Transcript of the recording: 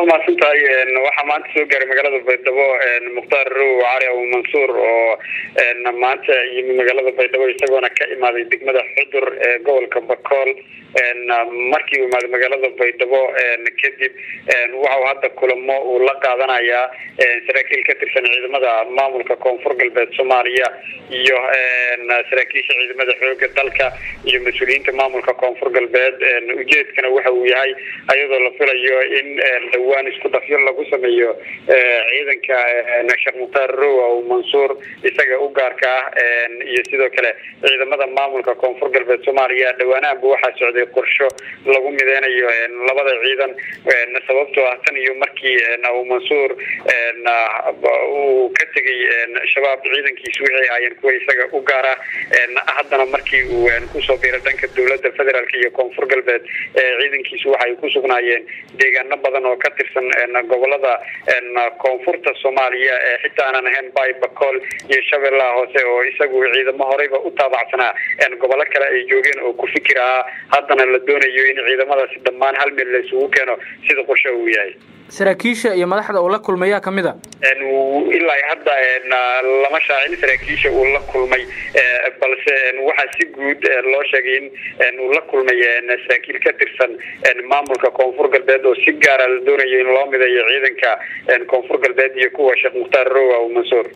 waa mahadsan tahay waxaa maanta soo gaaray magaalada baydhabo mukhtaar row cali abu mansuur oo maanta yimi magaalada baydhabo isagoona ka imaaday degmada xudur ee gobolka bakool. Markii uu imaaday magaalada baydhabo kadib waxau hadda kulamo uu la qaadanayaa saraakiil ka tirsan ciidamada maamulka koonfur galbeed soomaaliya iyo saraakiisha ciidamada xooga dalka iyo mas'uuliyiinta maamulka koonfur galbeed. Ujeedkana waxa uu yahay ayadoo la filayo in dhawaan isku dhafyo lagu sameeyo ciidanka sheekh mukhtaar row aw mansuur isaga u gaarka ah iyo sidoo kale ciidamada maamulka koonfur galbeed soomaaliya dhawaanahanba waxaa socday qorsho lagu mideynayo labada ciidan sababtoo ah tan iyo markii aw mansuur uu ka tegay shabaab ciidankiisu wixii ahaayeen kuwa isaga u gaara haddana markii uu ku soo biiray dhanka dowladda federaalk iyo koonfur galbeed ciidankiisu waxay ku sugnaayeen deegaano badan oo ka tirsan gobollada koonfurta soomaaliya ee xitaa aanan ahayn bay bakool iyo shabeellaha hoose oo isagu ciidamo horeyba u taabacsanaa gobolo kale ay joogeen oo ku fikir ahaa haddana la doonayo in ciidamadaasi dhammaan hal meel la isugu keeno sida qorshe uu yahay. Saraakiisha iyo madaxda uu la kulmayaa ka mid a? Ilaa hadda lama shaacin saraakiisha uu la kulmay balse waxaa si guud loo sheegay in uu la kulmay saraakiil ka tirsan maamulka koonfur galbeed oo si gaara la doonayo in loo mideeyo ciidanka koonfur galbeed iyo kuwa sheekh mukhtaar row aw mansuur